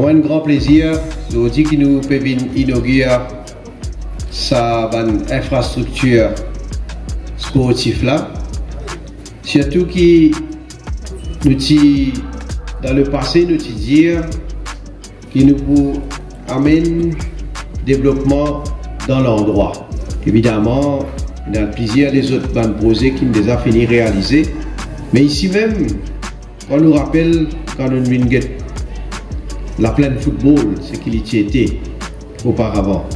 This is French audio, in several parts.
C'est un grand plaisir aujourd'hui que nous pouvons inaugurer sa infrastructure sportive là. Surtout qui nous dans le passé nous dire qui nous amener développement dans l'endroit. Évidemment, il y a plusieurs des autres bandes projets qui nous déjà fini réaliser. Mais ici même, on nous rappelle quand nous venons la plaine football, ce qu'il y était auparavant.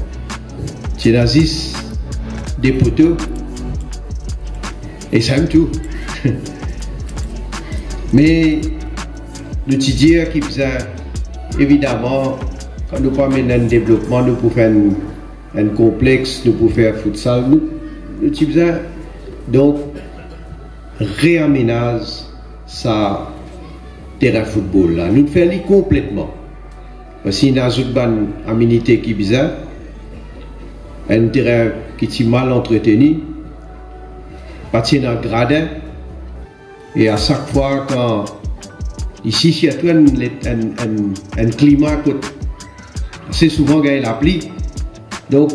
Tchénazis, des poteaux, et ça aime tout. Mais nous te dire qu'il évidemment, quand nous pas un développement, nous pouvons faire un, complexe, nous pouvons faire futsal, nous, nous donc réaménage ça terrain football là. Nous faisons complètement. Voici une aménité qui bizarre, un terrain qui est mal entretenu, parti dans le gradin, et à chaque fois quand ici, il y a un, un, un, climat assez souvent gagné la pluie, donc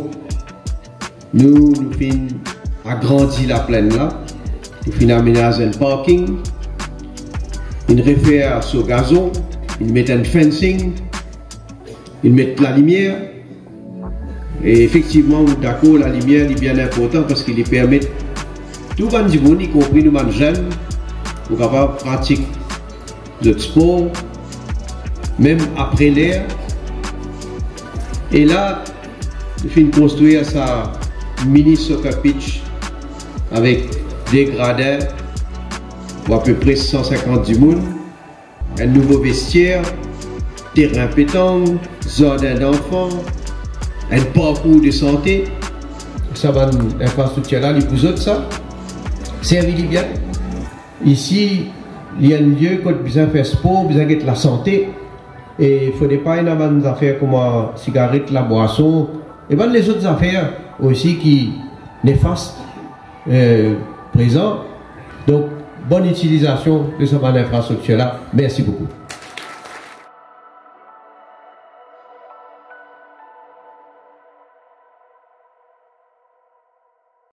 nous, nous finissons agrandir la plaine là, nous finissons aménager un parking, une réfère sur gazon, une mettre un fencing, ils mettent la lumière. Et effectivement, d'accord, la lumière est bien importante parce qu'il permet tout le monde, y compris nous jeunes, pour capable pratiquer le sport, même après l'air. Et là, nous finissons construire sa mini soccer pitch avec des gradins pour à peu près 150 du monde, un nouveau vestiaire, terrain pétanque, jardin d'enfants, un parcours de santé. Ça va infrastructure là, les autres ça. Servi bien. Ici, il y a un lieu qui a besoin de faire sport, besoin de la santé. Et il ne faudrait pas avoir des affaires comme la cigarette, la boisson, et bien les autres affaires aussi qui néfastes euh, présents. Donc, bonne utilisation de cette infrastructure là. Merci beaucoup.